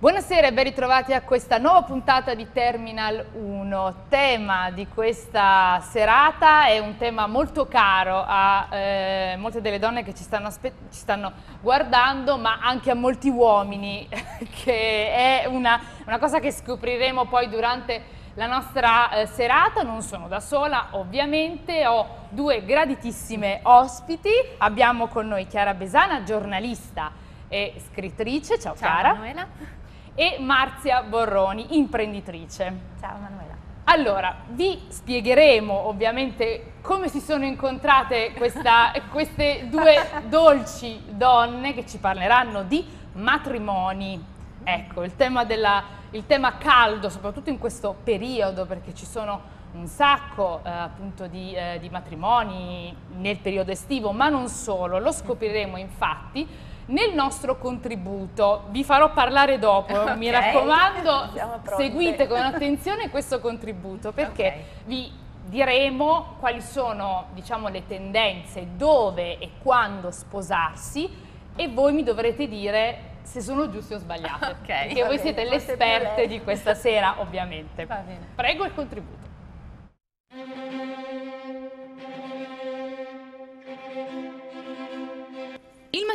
Buonasera e ben ritrovati a questa nuova puntata di Terminal 1. Tema di questa serata è un tema molto caro a eh, molte delle donne che ci stanno, ci stanno, guardando, ma anche a molti uomini, che è una, una cosa che scopriremo poi durante la nostra eh, serata. Non sono da sola, ovviamente, ho due graditissime ospiti. Abbiamo con noi Chiara Besana, giornalista e scrittrice. Ciao, Ciao Chiara. Manuela e Marzia Borroni, imprenditrice. Ciao Manuela. Allora, vi spiegheremo ovviamente come si sono incontrate questa, queste due dolci donne che ci parleranno di matrimoni. Ecco, il tema, della, il tema caldo, soprattutto in questo periodo, perché ci sono un sacco eh, appunto di, eh, di matrimoni nel periodo estivo, ma non solo, lo scopriremo infatti nel nostro contributo. Vi farò parlare dopo, okay. mi raccomando, seguite con attenzione questo contributo perché okay. vi diremo quali sono diciamo, le tendenze, dove e quando sposarsi e voi mi dovrete dire se sono giuste o sbagliate, okay, perché voi bene, siete le esperte di questa sera ovviamente. Prego il contributo.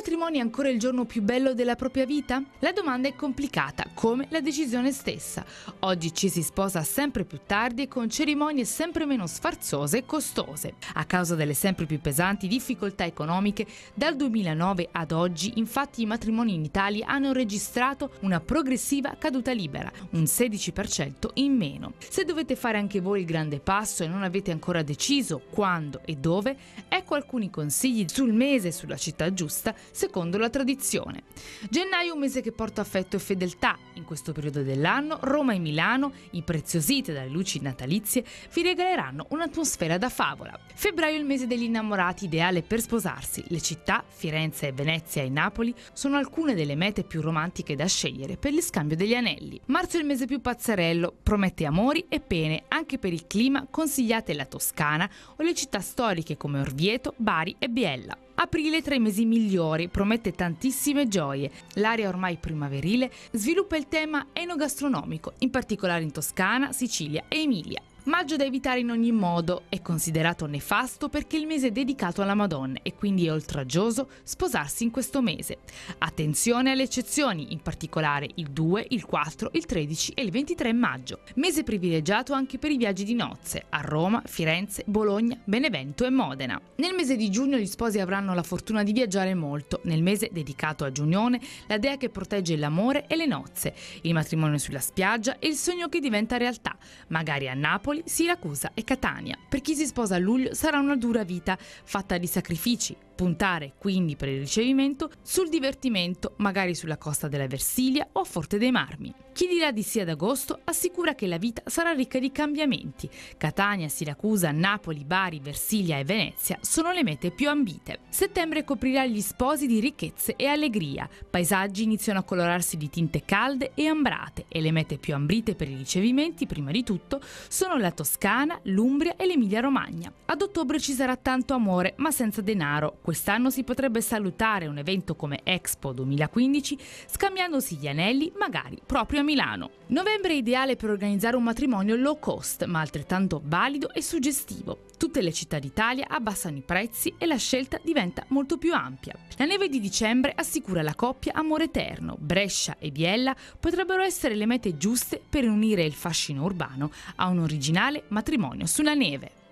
Matrimonio è ancora il giorno più bello della propria vita? La domanda è complicata, come la decisione stessa. Oggi ci si sposa sempre più tardi e con cerimonie sempre meno sfarzose e costose. A causa delle sempre più pesanti difficoltà economiche, dal 2009 ad oggi infatti i matrimoni in Italia hanno registrato una progressiva caduta libera, un 16% in meno. Se dovete fare anche voi il grande passo e non avete ancora deciso quando e dove, ecco alcuni consigli sul mese e sulla città giusta secondo la tradizione. Gennaio è un mese che porta affetto e fedeltà. In questo periodo dell'anno Roma e Milano, impreziosite dalle luci natalizie, vi regaleranno un'atmosfera da favola. Febbraio è il mese degli innamorati ideale per sposarsi. Le città, Firenze, Venezia e Napoli, sono alcune delle mete più romantiche da scegliere per il scambio degli anelli. Marzo è il mese più pazzerello, promette amori e pene anche per il clima, consigliate la Toscana o le città storiche come Orvieto, Bari e Biella. Aprile tra i mesi migliori, promette tantissime gioie. L'area ormai primaverile sviluppa il tema enogastronomico, in particolare in Toscana, Sicilia e Emilia. Maggio da evitare in ogni modo, è considerato nefasto perché il mese è dedicato alla Madonna e quindi è oltraggioso sposarsi in questo mese. Attenzione alle eccezioni, in particolare il 2, il 4, il 13 e il 23 maggio. Mese privilegiato anche per i viaggi di nozze a Roma, Firenze, Bologna, Benevento e Modena. Nel mese di giugno gli sposi avranno la fortuna di viaggiare molto, nel mese dedicato a Giunione, la dea che protegge l'amore e le nozze, il matrimonio sulla spiaggia e il sogno che diventa realtà, magari a Napoli Napoli, Siracusa e Catania. Per chi si sposa a luglio sarà una dura vita, fatta di sacrifici, puntare quindi per il ricevimento sul divertimento, magari sulla costa della Versilia o a Forte dei Marmi. Chi dirà di sì ad agosto assicura che la vita sarà ricca di cambiamenti. Catania, Siracusa, Napoli, Bari, Versilia e Venezia sono le mete più ambite. Settembre coprirà gli sposi di ricchezze e allegria. Paesaggi iniziano a colorarsi di tinte calde e ambrate e le mete più ambrite per i ricevimenti, prima di tutto, sono la Toscana, l'Umbria e l'Emilia-Romagna. Ad ottobre ci sarà tanto amore, ma senza denaro. Quest'anno si potrebbe salutare un evento come Expo 2015 scambiandosi gli anelli, magari proprio a Milano. Novembre è ideale per organizzare un matrimonio low cost, ma altrettanto valido e suggestivo. Tutte le città d'Italia abbassano i prezzi e la scelta diventa molto più ampia. La neve di dicembre assicura alla coppia amore eterno. Brescia e Biella potrebbero essere le mete giuste per unire il fascino urbano a un originale matrimonio sulla neve.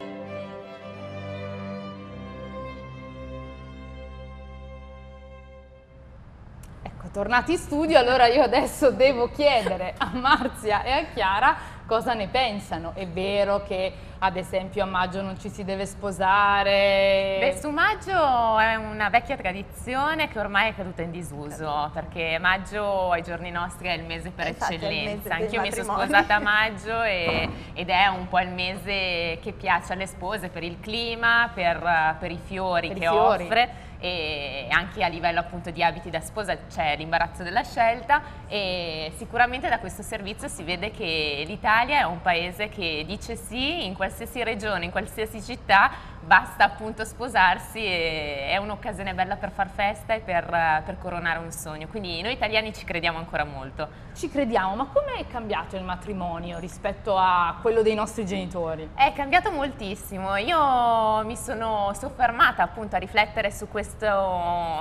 Tornati in studio, allora io adesso devo chiedere a Marzia e a Chiara cosa ne pensano. È vero che ad esempio a maggio non ci si deve sposare? Beh, su maggio è una vecchia tradizione che ormai è caduta in disuso, perché maggio ai giorni nostri è il mese per Infatti, eccellenza. Anch'io mi sono sposata a maggio e, ed è un po' il mese che piace alle spose per il clima, per, per i fiori per che i fiori. offre e anche a livello appunto di abiti da sposa c'è l'imbarazzo della scelta e sicuramente da questo servizio si vede che l'Italia è un paese che dice sì in qualsiasi regione, in qualsiasi città basta appunto sposarsi e è un'occasione bella per far festa e per, per, coronare un sogno. Quindi noi italiani ci crediamo ancora molto. Ci crediamo, ma come è cambiato il matrimonio rispetto a quello dei nostri genitori? È cambiato moltissimo. Io mi sono soffermata appunto a riflettere su questo,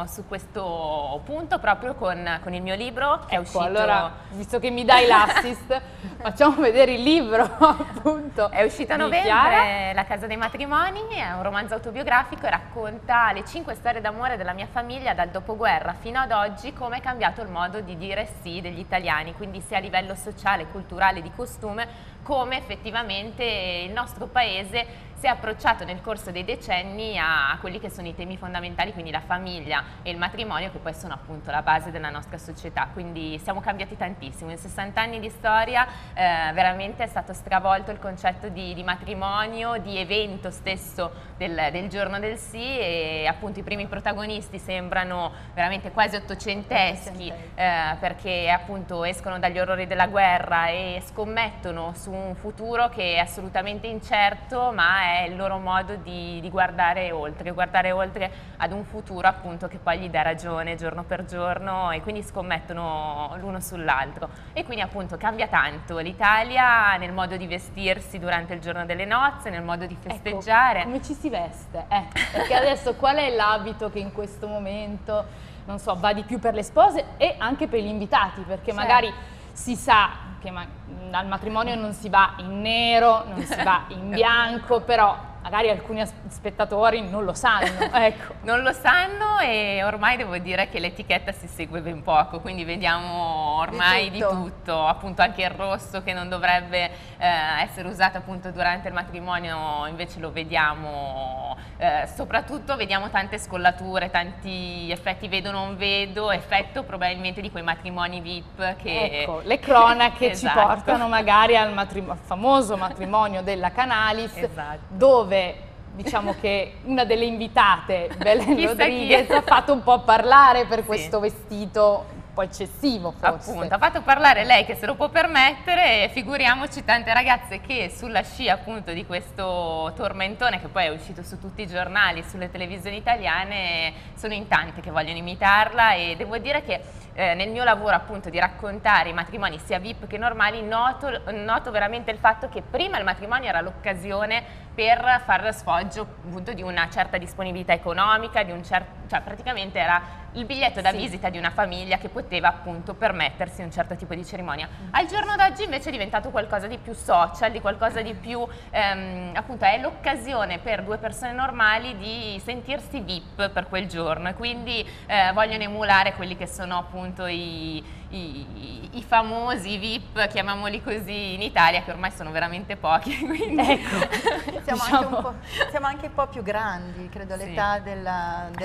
su questo punto proprio con, con, il mio libro che ecco, è uscito... allora, visto che mi dai l'assist, facciamo vedere il libro appunto. È uscito a novembre, La Casa dei Matrimoni, è un romanzo autobiografico e racconta le cinque storie d'amore della mia famiglia dal dopoguerra fino ad oggi, come è cambiato il modo di dire sì degli italiani, quindi sia a livello sociale, culturale, di costume, come effettivamente il nostro paese si è approcciato nel corso dei decenni a, quelli che sono i temi fondamentali, quindi la famiglia e il matrimonio che poi sono appunto la base della nostra società, quindi siamo cambiati tantissimo, in 60 anni di storia eh, veramente è stato stravolto il concetto di, di matrimonio, di evento stesso del, del, giorno del sì e appunto i primi protagonisti sembrano veramente quasi ottocenteschi. eh, perché appunto escono dagli orrori della guerra e scommettono su un futuro che è assolutamente incerto ma è è il loro modo di, di, guardare oltre, guardare oltre ad un futuro appunto che poi gli dà ragione giorno per giorno e quindi scommettono l'uno sull'altro. E quindi appunto cambia tanto l'Italia nel modo di vestirsi durante il giorno delle nozze, nel modo di ecco, festeggiare. Ecco, come ci si veste? Eh, perché adesso qual è l'abito che in questo momento, non so, va di più per le spose e anche per gli invitati, perché certo. magari si sa che ma al matrimonio non si va in nero, non si va in bianco, però magari alcuni spettatori non lo sanno. Ecco. non lo sanno e ormai devo dire che l'etichetta si segue ben poco, quindi vediamo ormai di tutto, di tutto. appunto anche il rosso che non dovrebbe eh, essere usato appunto durante il matrimonio, invece lo vediamo, eh, soprattutto vediamo tante scollature, tanti effetti vedo non vedo, effetto probabilmente di quei matrimoni VIP che... Ecco, le cronache esatto. ci portano magari al, matrimonio, al famoso matrimonio della Canalis, esatto. dove diciamo che una delle invitate, Belen Rodriguez, ha fatto un po' parlare per sì. questo vestito po' eccessivo forse. Appunto, ha fatto parlare lei che se lo può permettere figuriamoci tante ragazze che sulla scia appunto di questo tormentone che poi è uscito su tutti i giornali, sulle televisioni italiane, sono in tante che vogliono imitarla e devo dire che eh, nel mio lavoro appunto di raccontare i matrimoni sia VIP che normali noto, noto veramente il fatto che prima il matrimonio era l'occasione per fare sfoggio appunto di una certa disponibilità economica, di un certo, cioè praticamente era il biglietto da sì. visita di una famiglia che poteva appunto permettersi un certo tipo di cerimonia. Mm. Al giorno d'oggi invece è diventato qualcosa di più social, di qualcosa di più, ehm, appunto è l'occasione per due persone normali di sentirsi VIP per quel giorno e quindi eh, vogliono emulare quelli che sono appunto i, i, i, famosi VIP, chiamiamoli così in Italia, che ormai sono veramente pochi. Quindi... Ecco, siamo, diciamo... anche siamo, anche un po' più grandi, credo sì. l'età del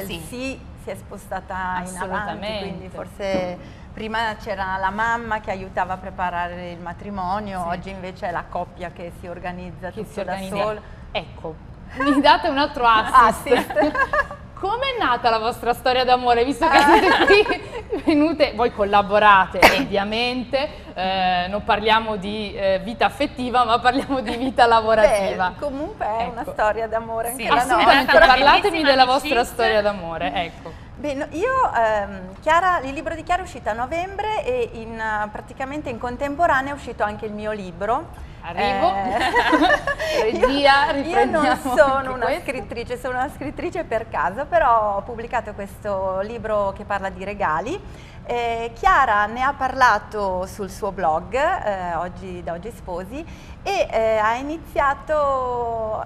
sì. sì si è spostata in avanti, quindi forse prima c'era la mamma che aiutava a preparare il matrimonio, sì. oggi invece è la coppia che si organizza che tutto si organizza. da sola. Ecco, mi date un altro assist. assist. Come è nata la vostra storia d'amore? Visto che siete qui venute, voi collaborate ovviamente, eh, non parliamo di eh, vita affettiva ma parliamo di vita lavorativa. Beh, comunque è ecco. una storia d'amore sì, anche la nostra. Parlatemi della vostra storia d'amore, ecco. Beh, io, ehm, Chiara, il libro di Chiara è uscito a novembre e in, praticamente in contemporanea è uscito anche il mio libro Arrivo. Eh, Regia, io, io non sono una questo. scrittrice, sono una scrittrice per caso, però ho pubblicato questo libro che parla di regali. Eh, Chiara ne ha parlato sul suo blog, eh, oggi, da Oggi Sposi, e eh, ha iniziato,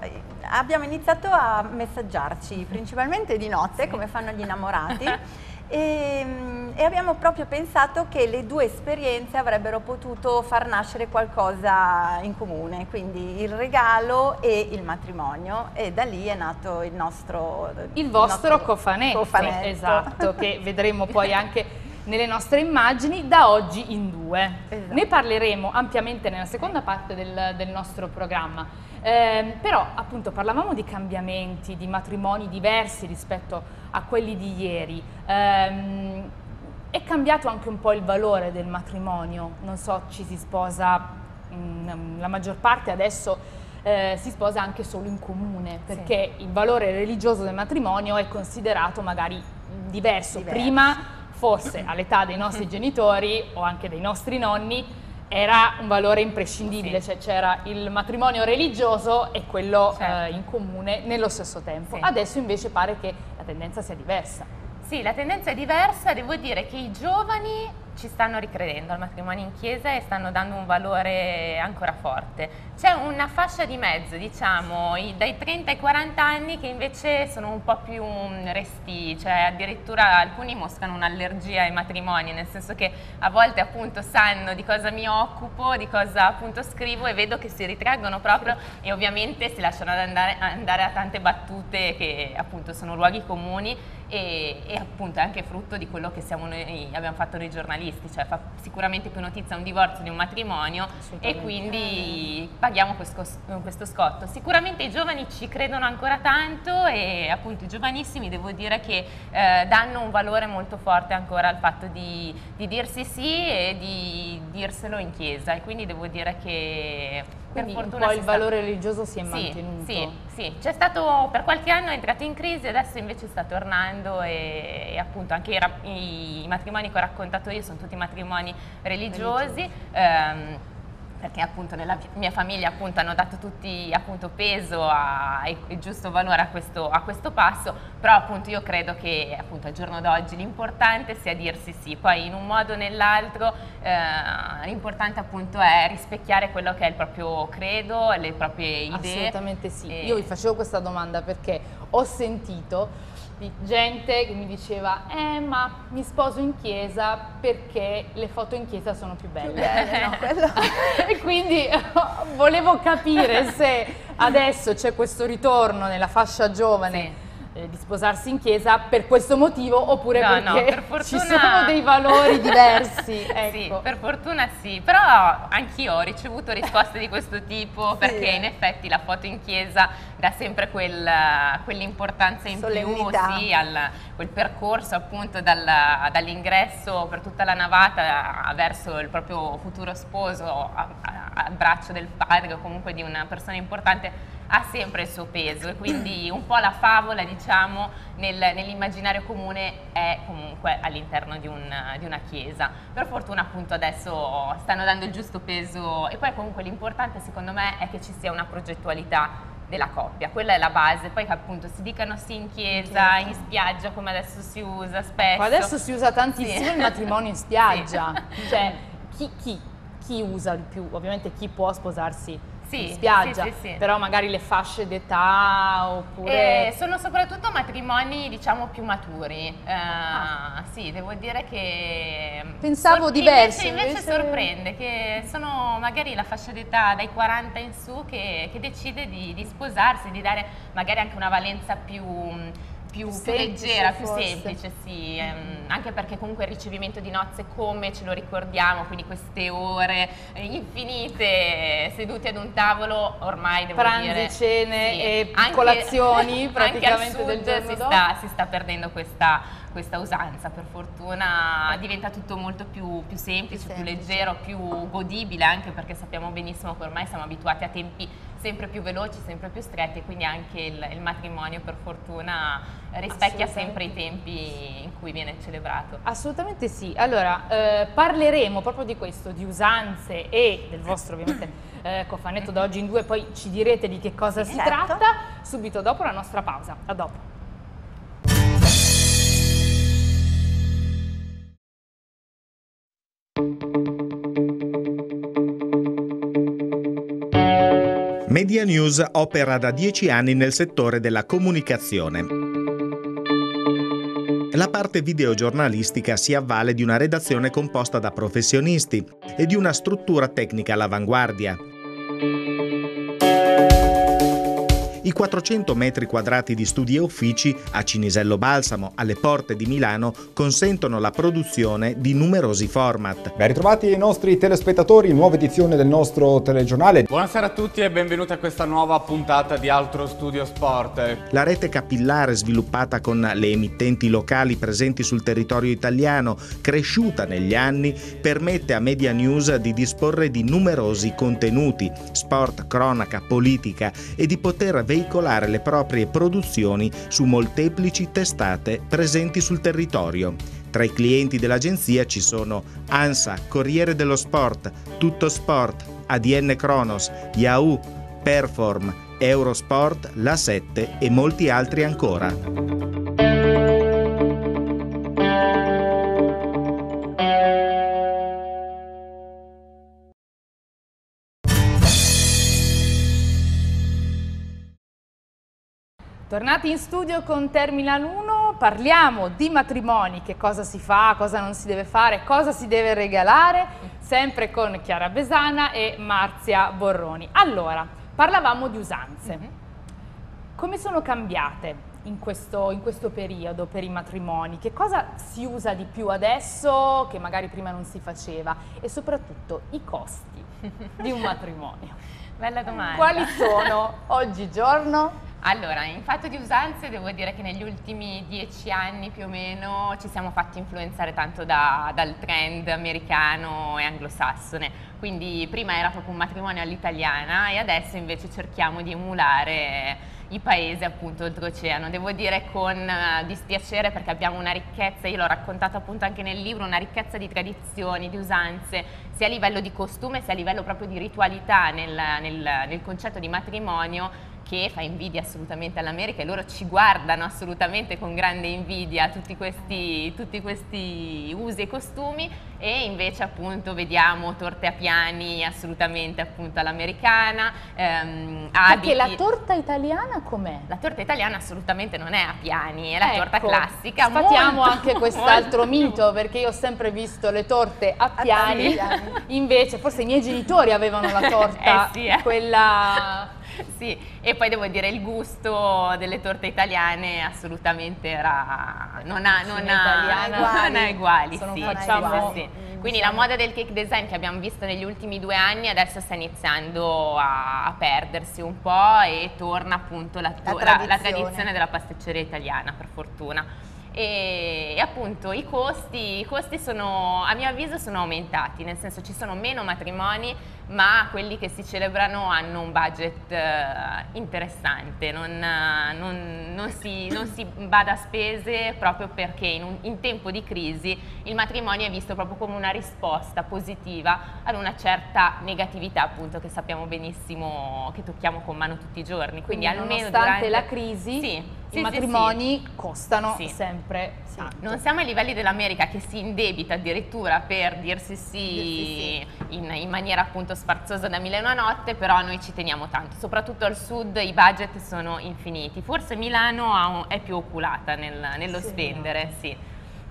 abbiamo iniziato a messaggiarci, principalmente di notte, come fanno gli innamorati. E, ehm, e, abbiamo proprio pensato che le due esperienze avrebbero potuto far nascere qualcosa in comune, quindi il regalo e il matrimonio e da lì è nato il nostro... Il vostro nostro cofanetto, cofanetto, esatto, che vedremo poi anche nelle nostre immagini da oggi in due. Esatto. Ne parleremo ampiamente nella seconda parte del, del nostro programma. Eh, però appunto parlavamo di cambiamenti, di matrimoni diversi rispetto a quelli di ieri. Eh, è cambiato anche un po' il valore del matrimonio, non so, ci si sposa, mh, mm, la maggior parte adesso eh, si sposa anche solo in comune, perché sì. il valore religioso del matrimonio è considerato magari diverso. diverso. Prima, forse all'età dei nostri genitori o anche dei nostri nonni, era un valore imprescindibile, sì. cioè c'era il matrimonio religioso e quello certo. eh, in comune nello stesso tempo. Sì. Adesso invece pare che la tendenza sia diversa. Sì, la tendenza è diversa, devo dire che i giovani ci stanno ricredendo al matrimonio in chiesa e stanno dando un valore ancora forte. C'è una fascia di mezzo, diciamo, dai 30 ai 40 anni che invece sono un po' più mm, resti, cioè addirittura alcuni mostrano un'allergia ai matrimoni, nel senso che a volte appunto sanno di cosa mi occupo, di cosa appunto scrivo e vedo che si ritraggono proprio e ovviamente si lasciano andare, andare a tante battute che appunto sono luoghi comuni e, e, appunto è anche frutto di quello che noi, abbiamo fatto noi giornalisti, cioè fa sicuramente più notizia un divorzio di un matrimonio e quindi paghiamo questo, questo, scotto. Sicuramente i giovani ci credono ancora tanto e appunto i giovanissimi devo dire che eh, danno un valore molto forte ancora al fatto di, di dirsi sì e di dirselo in chiesa e quindi devo dire che quindi per fortuna un po' il valore religioso si è sì, mantenuto. Sì, sì, c'è stato per qualche anno è entrato in crisi, adesso invece sta tornando e, e appunto anche i, i, matrimoni che ho raccontato io sono tutti matrimoni religiosi. religiosi. Ehm, perché appunto nella mia famiglia appunto hanno dato tutti appunto peso e giusto valore a questo, a questo, passo, però appunto io credo che appunto al giorno d'oggi l'importante sia dirsi sì, poi in un modo o nell'altro eh, l'importante appunto è rispecchiare quello che è il proprio credo, le proprie idee. Assolutamente sì, e... io vi facevo questa domanda perché ho sentito di gente che mi diceva eh ma mi sposo in chiesa perché le foto in chiesa sono più belle, no? E quindi volevo capire se adesso c'è questo ritorno nella fascia giovane sì eh, di sposarsi in chiesa per questo motivo oppure no, perché no, per fortuna... ci sono dei valori diversi. ecco. Sì, per fortuna sì, però anch'io ho ricevuto risposte di questo tipo sì. perché in effetti la foto in chiesa dà sempre quel, quell'importanza in Solennità. più sì, al, quel percorso appunto dal, dall'ingresso per tutta la navata verso il proprio futuro sposo al braccio del padre o comunque di una persona importante ha sempre il suo peso e quindi un po' la favola diciamo nel, nell'immaginario comune è comunque all'interno di, un, di, una chiesa. Per fortuna appunto adesso stanno dando il giusto peso e poi comunque l'importante secondo me è che ci sia una progettualità della coppia, quella è la base, poi che appunto si dicano sì in chiesa, in spiaggia come adesso si usa spesso. Adesso si usa tantissimo sì. il matrimonio in spiaggia, sì. cioè chi, chi, chi usa di più? Ovviamente chi può sposarsi sì, in spiaggia, sì, sì, però magari le fasce d'età oppure... Eh, sono soprattutto matrimoni diciamo più maturi, eh, ah. sì devo dire che... Pensavo sor- diverso. Invece, invece, invece, sorprende che sono magari la fascia d'età dai 40 in su che, che decide di, di, sposarsi, di dare magari anche una valenza più più, più leggera, più semplice, sì, ehm, anche perché comunque il ricevimento di nozze come ce lo ricordiamo, quindi queste ore infinite seduti ad un tavolo, ormai devo Pranzi, dire... cene sì, e anche, colazioni praticamente del giorno si sta, si sta perdendo questa, questa usanza, per fortuna diventa tutto molto più, più semplice, più, più leggero, più godibile, anche perché sappiamo benissimo che ormai siamo abituati a tempi sempre più veloci, sempre più stretti, quindi anche il, il matrimonio per fortuna rispecchia sempre i tempi in cui viene celebrato. Assolutamente sì. Allora, eh, parleremo proprio di questo, di usanze e del vostro ovviamente eh, cofanetto da oggi in due, poi ci direte di che cosa si certo. tratta subito dopo la nostra pausa. A dopo. Media News opera da dieci anni nel settore della comunicazione. La parte videogiornalistica si avvale di una redazione composta da professionisti e di una struttura tecnica all'avanguardia. I 400 metri quadrati di studi e uffici a Cinisello Balsamo, alle porte di Milano, consentono la produzione di numerosi format. Ben ritrovati i nostri telespettatori, nuova edizione del nostro telegiornale. Buonasera a tutti e benvenuti a questa nuova puntata di Altro Studio Sport. La rete capillare sviluppata con le emittenti locali presenti sul territorio italiano, cresciuta negli anni, permette a Media News di disporre di numerosi contenuti, sport, cronaca, politica e di poter veicolare le proprie produzioni su molteplici testate presenti sul territorio. Tra i clienti dell'agenzia ci sono ANSA, Corriere dello Sport, Tutto Sport, ADN Kronos, Yahoo, Perform, Eurosport, La 7 e molti altri ancora. Tornati in studio con Terminal 1, parliamo di matrimoni, che cosa si fa, cosa non si deve fare, cosa si deve regalare, sempre con Chiara Besana e Marzia Borroni. Allora, parlavamo di usanze. Mm -hmm. Come sono cambiate in questo, in questo periodo per i matrimoni? Che cosa si usa di più adesso che magari prima non si faceva? E soprattutto i costi di un matrimonio. Bella domanda. Quali sono oggigiorno? Allora, in fatto di usanze devo dire che negli ultimi dieci anni più o meno ci siamo fatti influenzare tanto da, dal trend americano e anglosassone, quindi prima era proprio un matrimonio all'italiana e adesso invece cerchiamo di emulare i paesi appunto oltreoceano. Devo dire con uh, dispiacere perché abbiamo una ricchezza, io l'ho raccontato appunto anche nel libro, una ricchezza di tradizioni, di usanze, sia a livello di costume sia a livello proprio di ritualità nel, nel, nel concetto di matrimonio che fa invidia assolutamente all'America e loro ci guardano assolutamente con grande invidia tutti questi, tutti questi usi e costumi e invece appunto vediamo torte a piani assolutamente appunto all'americana ehm, perché la torta italiana com'è? La torta italiana assolutamente non è a piani, è la ecco, torta classica sfatiamo molto, anche quest'altro mito perché io ho sempre visto le torte a piani, a piani. invece forse i miei genitori avevano la torta eh sì, eh. quella sì, e poi devo dire il gusto delle torte italiane assolutamente era, non ha, non ha, non ha uguali. Sì, facciamo, sì, sì. Quindi la moda del cake design che abbiamo visto negli ultimi due anni adesso sta iniziando a, a perdersi un po' e torna appunto la, la, tradizione. la, la tradizione della pasticceria italiana per fortuna e, e appunto i costi, i costi sono, a mio avviso sono aumentati, nel senso ci sono meno matrimoni ma quelli che si celebrano hanno un budget uh, interessante, non, uh, non, non, si, non, si, bada a spese proprio perché in, un, in, tempo di crisi il matrimonio è visto proprio come una risposta positiva ad una certa negatività appunto che sappiamo benissimo che tocchiamo con mano tutti i giorni. Quindi, Quindi almeno nonostante durante... la crisi sì, sì, i matrimoni sì, costano sempre. Non siamo ai livelli dell'America che si indebita addirittura per dirsi sì, in, in maniera appunto sfarzosa da mille e una notte, però noi ci teniamo tanto, soprattutto al sud i budget sono infiniti, forse Milano è più oculata nel, nello sì, spendere, no. sì.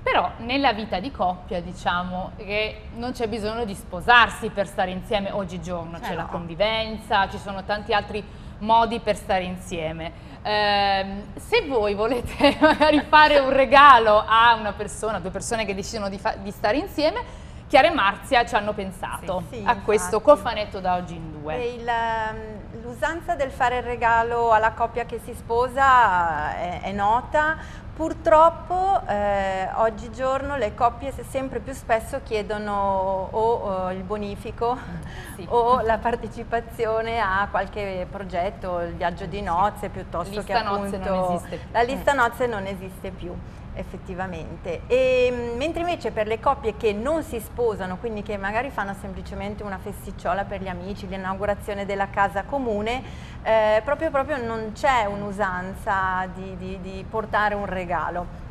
Però nella vita di coppia diciamo che non c'è bisogno di sposarsi per stare insieme oggigiorno, c'è no. la convivenza, ci sono tanti altri modi per stare insieme. Eh, se voi volete magari fare un regalo a una persona, due persone che decidono di, di stare insieme, Chiara e Marzia ci hanno pensato sì, sì, a questo cofanetto da oggi in due. Ehm, l'usanza del fare il regalo alla coppia che si sposa è, è nota, Purtroppo eh, oggigiorno le coppie sempre più spesso chiedono o, o il bonifico sì. o la partecipazione a qualche progetto, il viaggio di nozze piuttosto lista che appunto... La lista nozze non esiste più effettivamente. E, mm, mentre invece per le coppie che non si sposano, quindi che magari fanno semplicemente una festicciola per gli amici, l'inaugurazione della casa comune, eh, proprio, proprio non c'è un'usanza di, di, di portare un regalo.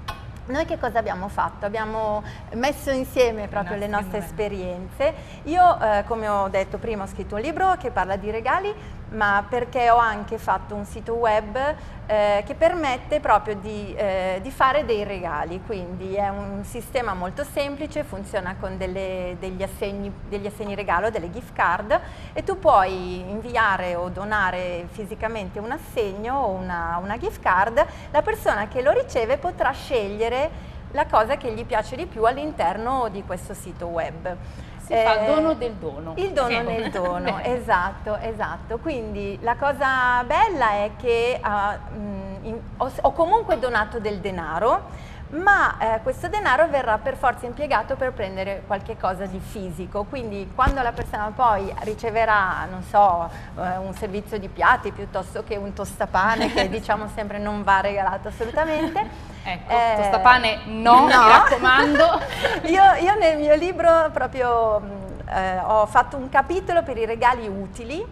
Noi che cosa abbiamo fatto? Abbiamo messo insieme proprio le nostre esperienze. Io, eh, come ho detto prima, ho scritto un libro che parla di regali ma perché ho anche fatto un sito web eh, che permette proprio di, eh, di, fare dei regali, quindi è un sistema molto semplice, funziona con delle, degli, assegni, degli, assegni, regalo, delle gift card e tu puoi inviare o donare fisicamente un assegno o una, una gift card, la persona che lo riceve potrà scegliere la cosa che gli piace di più all'interno di questo sito web. Si eh, fa dono del dono. Il dono eh. nel dono, esatto, esatto. Quindi la cosa bella è che uh, in, ho, ho comunque donato del denaro, ma eh, questo denaro verrà per forza impiegato per prendere qualche cosa di fisico, quindi quando la persona poi riceverà, non so, eh, un servizio di piatti piuttosto che un tostapane che diciamo sempre non va regalato assolutamente, Ecco, eh, tostapane no, no, mi raccomando. io, io, nel mio libro proprio eh, ho fatto un capitolo per i regali utili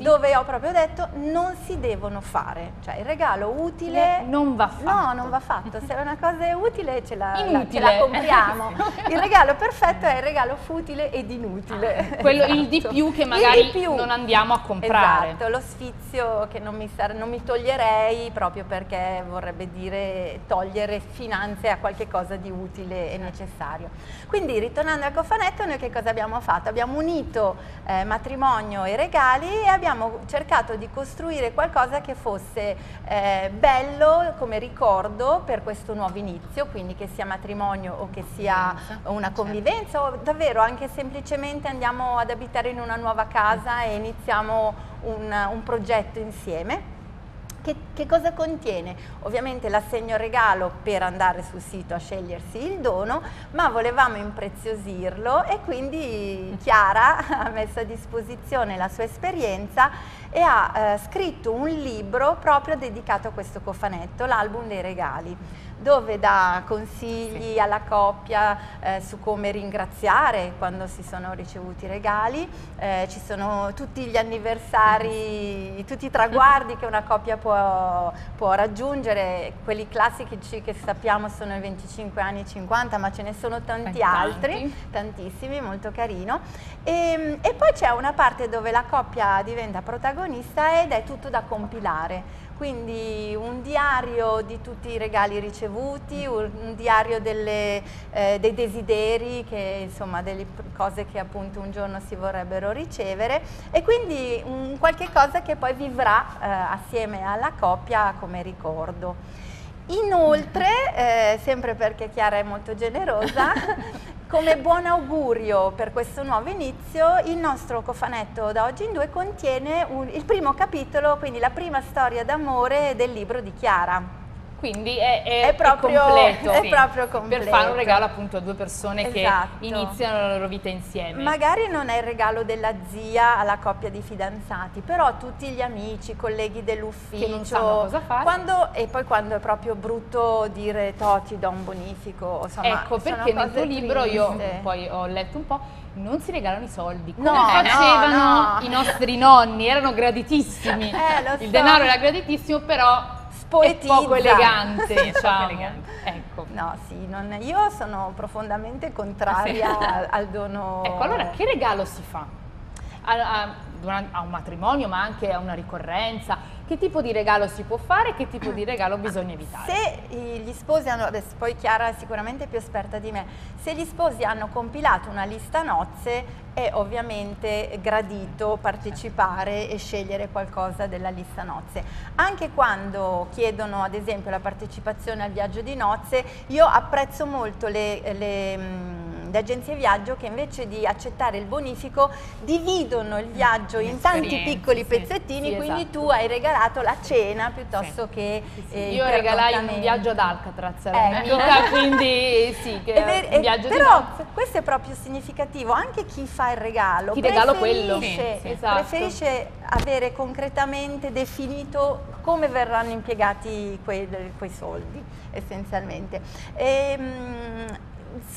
sì. dove ho proprio detto non si devono fare, cioè il regalo utile non va fatto. No, non va fatto, se una cosa è utile ce la, la, ce la compriamo. il regalo perfetto è il regalo futile ed inutile. Ah, quello esatto. il di esatto. più che magari più. non andiamo a comprare. Esatto, lo sfizio che non mi, non mi toglierei proprio perché vorrebbe dire togliere finanze a qualche cosa di utile e necessario. Quindi ritornando al cofanetto noi che cosa abbiamo fatto? Abbiamo unito eh, matrimonio e regali e abbiamo abbiamo cercato di costruire qualcosa che fosse eh, bello come ricordo per questo nuovo inizio, quindi che sia matrimonio o che sia una certo. convivenza certo. o davvero anche semplicemente andiamo ad abitare in una nuova casa e iniziamo un, un progetto insieme. Che, che, cosa contiene? Ovviamente l'assegno regalo per andare sul sito a scegliersi il dono, ma volevamo impreziosirlo e quindi Chiara ha messo a disposizione la sua esperienza e ha eh, scritto un libro proprio dedicato a questo cofanetto, l'album dei regali dove dà consigli sì. alla coppia eh, su come ringraziare quando si sono ricevuti i regali, eh, ci sono tutti gli anniversari, tutti i traguardi che una coppia può, può, raggiungere, quelli classici che sappiamo sono i 25 anni, 50, ma ce ne sono tanti altri, tantissimi, molto carino. E, ehm, e poi c'è una parte dove la coppia diventa protagonista ed è tutto da compilare quindi un diario di tutti i regali ricevuti, un diario delle, eh, dei desideri, che, insomma delle cose che appunto un giorno si vorrebbero ricevere e quindi un qualche cosa che poi vivrà eh, assieme alla coppia come ricordo. Inoltre, eh, sempre perché Chiara è molto generosa, Come buon augurio per questo nuovo inizio, il nostro cofanetto da oggi in due contiene un, il primo capitolo, quindi la prima storia d'amore del libro di Chiara. Quindi è, è, è, proprio, completo, è proprio completo. Per fare un regalo appunto a due persone esatto. che iniziano la loro vita insieme. Magari non è il regalo della zia alla coppia di fidanzati, però tutti gli amici, colleghi dell'ufficio. Che non sanno cosa fare. Quando, e poi quando è proprio brutto dire to ti do un bonifico. Insomma, ecco perché nel tuo libro io poi ho letto un po' non si regalano i soldi come no, facevano no, no. i nostri nonni, erano graditissimi. Eh, il so. denaro era graditissimo, però poetizza. È poco elegante, diciamo. elegante. Ecco. No, sì, non, io sono profondamente contraria sì. al, al, dono. Ecco, allora che regalo si fa? A, a, a, un matrimonio, ma anche a una ricorrenza, che tipo di regalo si può fare e che tipo di regalo bisogna evitare? Se gli sposi hanno, adesso poi Chiara è sicuramente più esperta di me, se gli sposi hanno compilato una lista nozze è ovviamente gradito partecipare e scegliere qualcosa della lista nozze. Anche quando chiedono ad esempio la partecipazione al viaggio di nozze, io apprezzo molto le, le le agenzie viaggio che invece di accettare il bonifico dividono il viaggio in tanti piccoli pezzettini, sì, quindi esatto. tu hai regalato la cena piuttosto sì. che eh, Io regalai un viaggio ad Alcatraz, eh, quindi sì, che ver- un viaggio Però questo è proprio significativo, anche chi fa il regalo chi regalo quello sì, esatto. preferisce avere concretamente definito come verranno impiegati quei, quei soldi essenzialmente. E, ehm,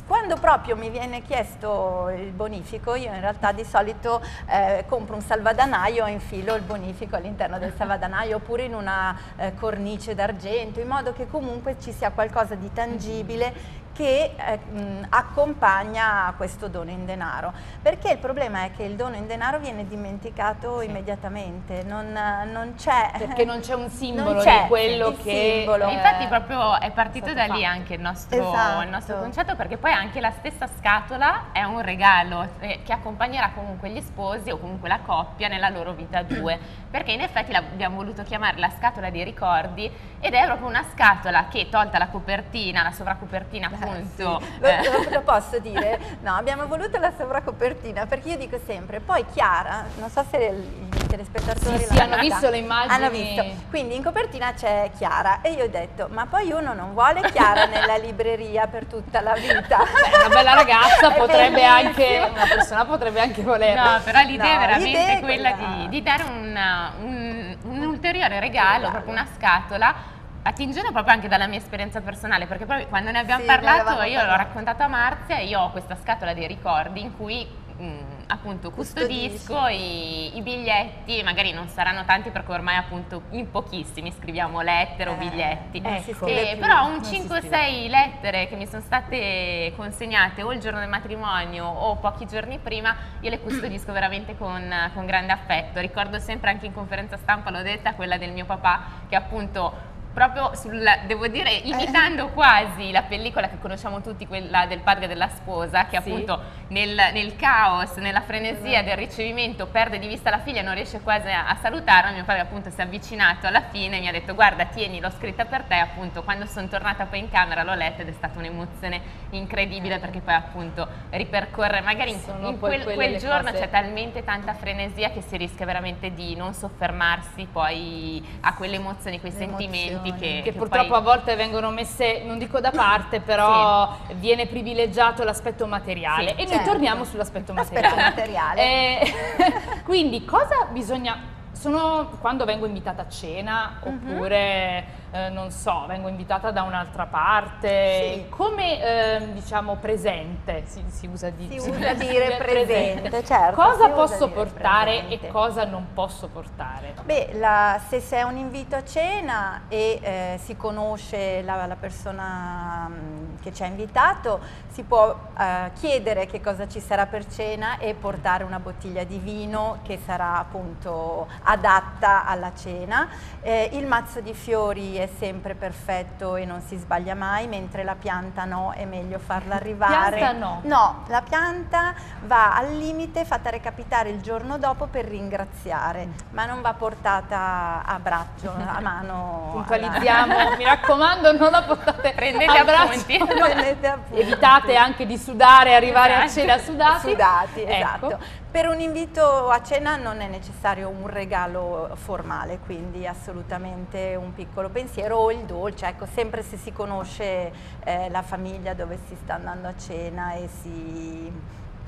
quando proprio mi viene chiesto il bonifico, io in realtà di solito eh, compro un salvadanaio e infilo il bonifico all'interno del salvadanaio oppure in una eh, cornice d'argento, in modo che comunque ci sia qualcosa di tangibile che eh, mh, accompagna questo dono in denaro. Perché il problema è che il dono in denaro viene dimenticato sì. immediatamente, non, non c'è... Perché non c'è un simbolo di quello che... Simbolo. Eh, Infatti proprio è partito da lì anche il nostro, esatto. il nostro, concetto, perché poi anche la stessa scatola è un regalo eh, che accompagnerà comunque gli sposi o comunque la coppia nella loro vita due, perché in effetti abbiamo voluto chiamare la scatola dei ricordi ed è proprio una scatola che tolta la copertina, la sovracopertina appunto. Sì. Lo, lo, lo, posso dire? No, abbiamo voluto la sovracopertina perché io dico sempre, poi Chiara, non so se i telespettatori sì, sì, hanno visto le immagini. Hanno visto. Quindi in copertina c'è Chiara e io ho detto, ma poi uno non vuole Chiara nella libreria per tutta la vita. Beh, una bella ragazza potrebbe anche, una persona potrebbe anche volerla. No, però l'idea no, è veramente quella, quella di, di, dare un, un, un ulteriore regalo, proprio una scatola attingendo proprio anche dalla mia esperienza personale, perché proprio quando ne abbiamo sì, parlato io l'ho raccontato a Marzia e io ho questa scatola dei ricordi in cui mh, mm, appunto custodisco i, i, biglietti, magari non saranno tanti perché ormai appunto in pochissimi scriviamo lettere eh, o biglietti, ecco. e, però un 5-6 lettere che mi sono state consegnate o il giorno del matrimonio o pochi giorni prima, io le custodisco veramente con, con grande affetto. Ricordo sempre anche in conferenza stampa, l'ho detta, quella del mio papà che appunto proprio sul, devo dire, imitando quasi la pellicola che conosciamo tutti, quella del padre della sposa, che sì. appunto nel, nel, caos, nella frenesia del ricevimento perde di vista la figlia e non riesce quasi a, a salutarla, mio padre appunto si è avvicinato alla fine e mi ha detto guarda tieni, l'ho scritta per te, appunto quando sono tornata poi in camera l'ho letta ed è stata un'emozione incredibile perché poi appunto ripercorre, magari in, in quel, quel giorno c'è talmente tanta frenesia che si rischia veramente di non soffermarsi poi a quelle emozioni, quei sentimenti che, che, che purtroppo poi... a volte vengono messe, non dico da parte, però sì. viene privilegiato l'aspetto materiale sì, e certo. noi torniamo sull'aspetto materiale. materiale. Eh, quindi cosa bisogna sono quando vengo invitata a cena mm -hmm. Eh, non so, vengo invitata da un'altra parte, sì. come eh, diciamo presente, si, si usa, di, si usa dire presente, presente. certo. Cosa posso portare presente. e cosa non posso portare? Beh, la, se c'è un invito a cena e eh, si conosce la, la persona mh, che ci ha invitato, si può eh, chiedere che cosa ci sarà per cena e portare una bottiglia di vino che sarà appunto adatta alla cena. Eh, il mazzo di fiori è sempre perfetto e non si sbaglia mai, mentre la pianta no, è meglio farla arrivare. Pianta no? No, la pianta va al limite, fatta recapitare il giorno dopo per ringraziare, ma non va portata a braccio, a mano. Puntualizziamo, alla... mi raccomando, non la portate Prendete a braccio. Prendete appunti. Evitate anche di sudare arrivare esatto. a cena sudati. Sudati, ecco. esatto. Per un invito a cena non è necessario un regalo formale, quindi assolutamente un piccolo pensiero o il dolce, ecco, sempre se si conosce eh, la famiglia dove si sta andando a cena e si,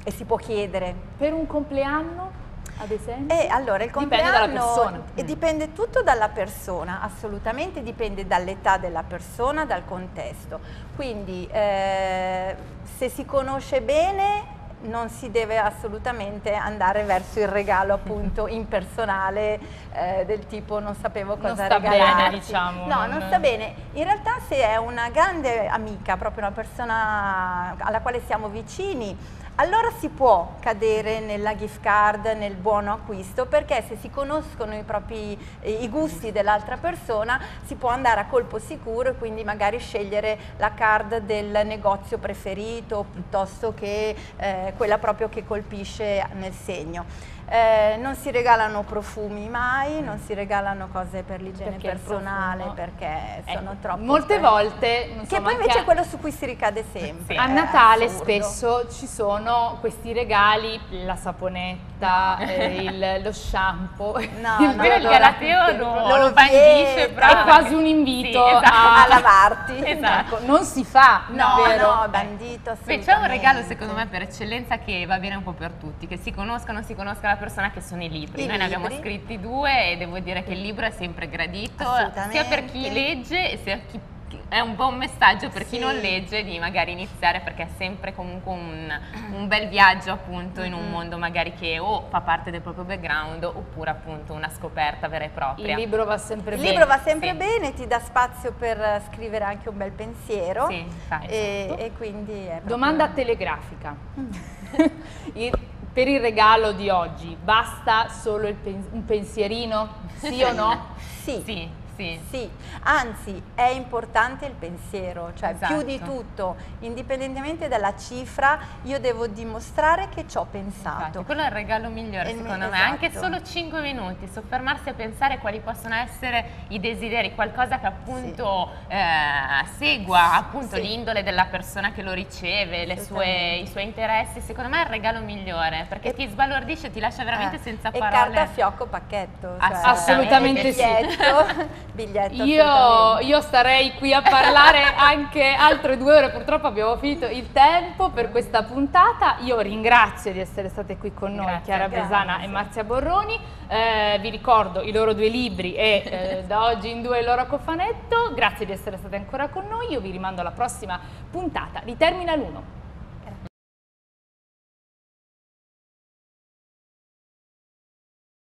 e si può chiedere. Per un compleanno? ad esempio? Eh, allora, il compleanno dipende dalla persona. E dipende tutto dalla persona, assolutamente dipende dall'età della persona, dal contesto. Quindi eh, se si conosce bene non si deve assolutamente andare verso il regalo appunto impersonale eh, del tipo non sapevo cosa non sta bene diciamo. No, non... non sta bene. In realtà se è una grande amica, proprio una persona alla quale siamo vicini, allora si può cadere nella gift card, nel buono acquisto, perché se si conoscono i propri i gusti dell'altra persona si può andare a colpo sicuro e quindi magari scegliere la card del negozio preferito piuttosto che eh, quella proprio che colpisce nel segno. Eh, non si regalano profumi mai, non si regalano cose per l'igiene personale perché sono troppo... Molte volte... Non che poi invece è quello su cui si ricade sempre. Sì. A Natale assurdo. spesso ci sono questi regali, la saponetta, eh, il, lo shampoo. No, il, no, il galateo lo, lo, lo bandisce È quasi un invito sì, esatto. a, a, lavarti. Esatto. Ecco, non si fa, no, vero? no, bandito Beh, c'è un regalo secondo me per eccellenza che va bene un po' per tutti, che si conoscano, si conosca la persona che sono i libri. I Noi libri. ne abbiamo scritti due e devo dire che il libro è sempre gradito, sia per chi legge sia chi è un buon messaggio per chi non legge di magari iniziare perché è sempre comunque un, un bel viaggio appunto in un mondo magari che o fa parte del proprio background oppure appunto una scoperta vera e propria. Il libro va sempre Il bene. Il libro va sempre sì. bene, ti dà spazio per scrivere anche un bel pensiero sì, infatti, e, esatto. e quindi è proprio... Domanda telegrafica. il, per il regalo di oggi basta solo pen un pensierino? Sì o no? sì. sì. Sì. sì. anzi è importante il pensiero, cioè esatto. più di esatto. tutto, indipendentemente dalla cifra, io devo dimostrare che ci ho pensato. Infatti, quello è il regalo migliore il secondo me, esatto. anche solo 5 minuti, soffermarsi a pensare quali possono essere i desideri, qualcosa che appunto sì. eh, segua appunto sì. l'indole della persona che lo riceve, sue, i suoi interessi, secondo me è il regalo migliore, perché e, ti sbalordisce, ti lascia veramente eh, senza parole. E carta, fiocco, pacchetto. Cioè, assolutamente sì. biglietto. Io, io, starei qui a parlare anche altre due ore, purtroppo abbiamo finito il tempo per questa puntata. Io ringrazio di essere state qui con noi, grazie, Chiara grazie. Besana e Marzia Borroni. Eh, vi ricordo i loro due libri e eh, da oggi in due il loro cofanetto. Grazie di essere state ancora con noi. Io vi rimando alla prossima puntata di Terminal 1.